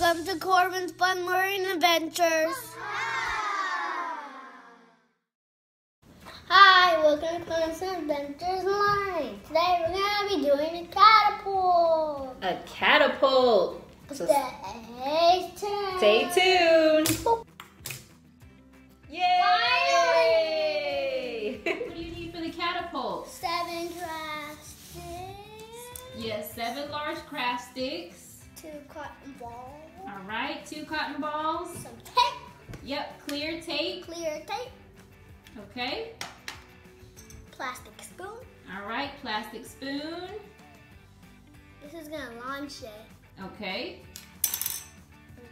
Welcome to Corban's Fun Learning Adventures. Hi, welcome to Corban's Adventures Learning. Today we're going to be doing a catapult. A catapult. So Stay tuned. stay tuned. Yay! what do you need for the catapult? Seven plastics. Yes, seven large craft sticks. Two cotton balls. All right, two cotton balls. Some tape. Yep, clear tape. Clear tape. Okay. Plastic spoon. All right, plastic spoon. This is going to launch it. Okay.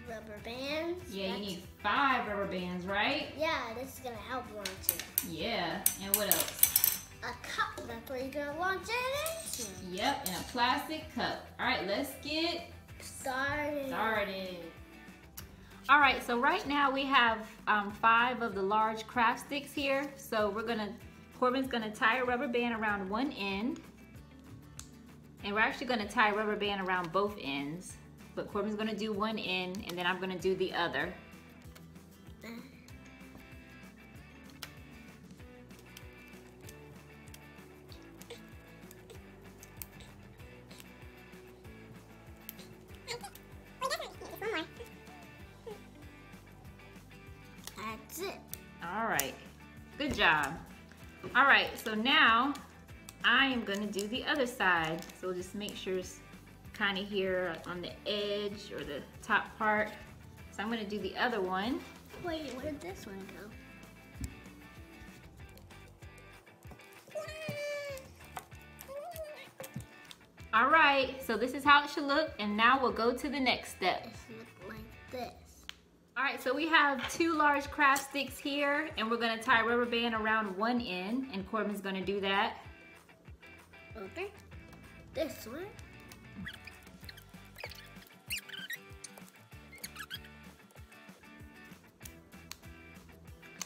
Rubber bands. Yeah, you need five rubber bands, right? Yeah, this is going to help launch it. Yeah. And what else? A cup. That's where you're to launch it into. Yep, and a plastic cup. All right, let's get Started. started. All right, so right now we have um, five of the large craft sticks here. So we're gonna, Corban's gonna tie a rubber band around one end. And we're actually gonna tie a rubber band around both ends. But Corban's gonna do one end and then I'm gonna do the other. All right, good job. All right, so now I am gonna do the other side. So we'll just make sure it's kind of here on the edge or the top part. So I'm gonna do the other one. Wait, where did this one go? All right, so this is how it should look. And now we'll go to the next step. This look like this. All right, so we have two large craft sticks here and we're gonna tie a rubber band around one end and Corban's gonna do that. Okay. This one.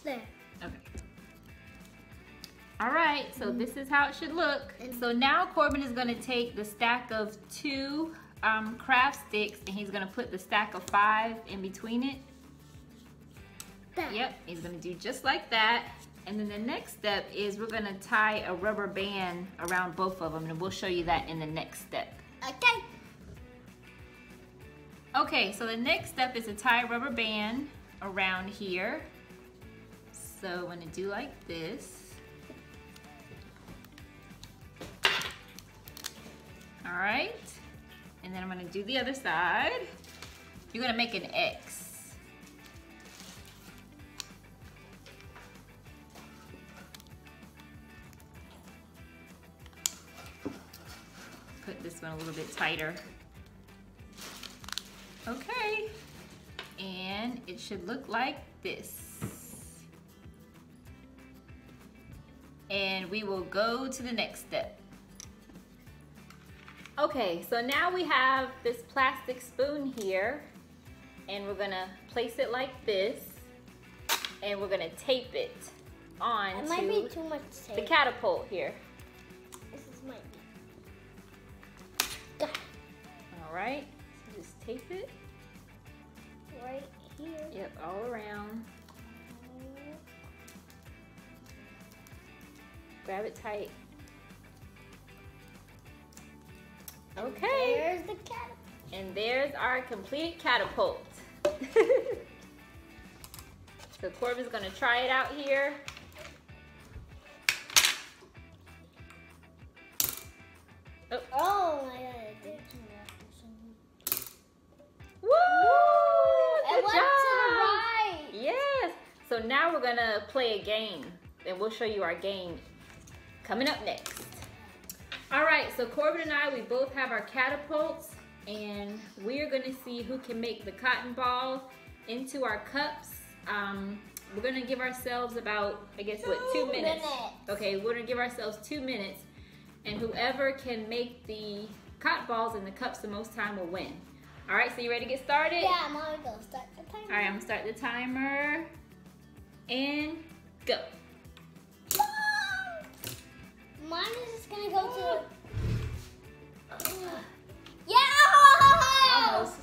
There. Okay. All right, so this is how it should look. And So now Corban is gonna take the stack of two um, craft sticks and he's gonna put the stack of five in between it. There. Yep, he's gonna do just like that. And then the next step is we're gonna tie a rubber band around both of them and we'll show you that in the next step. Okay. Okay, so the next step is to tie a rubber band around here. So I'm gonna do like this. All right, and then I'm gonna do the other side. You're gonna make an X. Put this one a little bit tighter. Okay. And it should look like this. And we will go to the next step. Okay, so now we have this plastic spoon here and we're gonna place it like this and we're gonna tape it on It might be to too much the catapult here. Right, so just tape it. Right here. Yep, all around. Grab it tight. Okay. There's the cat. And there's our complete catapult. so Corban's gonna try it out here. Gonna play a game, and we'll show you our game coming up next. All right. So Corban and I, we both have our catapults, and we're gonna see who can make the cotton ball into our cups. Um, we're gonna give ourselves about, I guess, what two Two minutes? minutes. Okay, we're gonna give ourselves two minutes, and whoever can make the cotton balls in the cups the most time will win. All right. So you ready to get started? Yeah, I'm gonna go start the timer. All right, I'm gonna start the timer and go. Mine is just gonna go to. Yeah! Almost.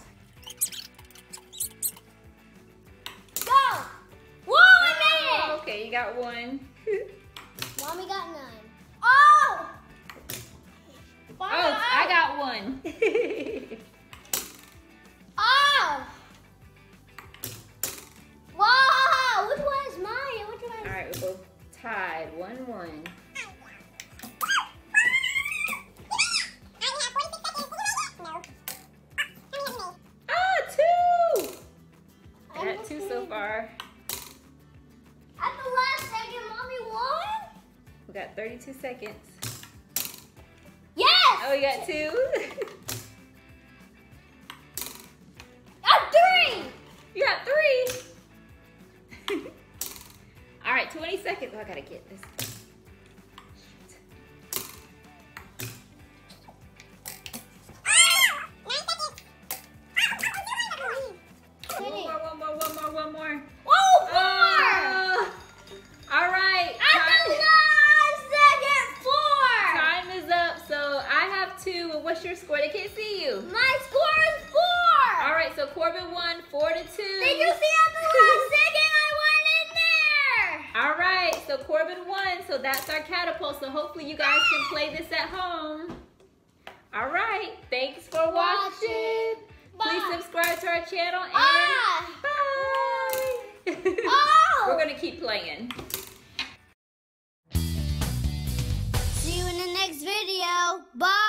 Go! Whoa, I made it! Okay, you got one. Mommy got none. Oh! Bye. Oh, I got one. 32 seconds. Yes! Oh, we got two. Ah, three! you got three. All right, 20 seconds. Oh, I gotta get this. your score. They can't see you. My score is four. All right, so Corban won four to two. Did you see at the last second I went in there? All right, so Corban won. So that's our catapult. So hopefully you guys can play this at home. All right, thanks for watching. Bye. Please subscribe to our channel and ah. bye. Oh. We're gonna keep playing. See you in the next video. Bye.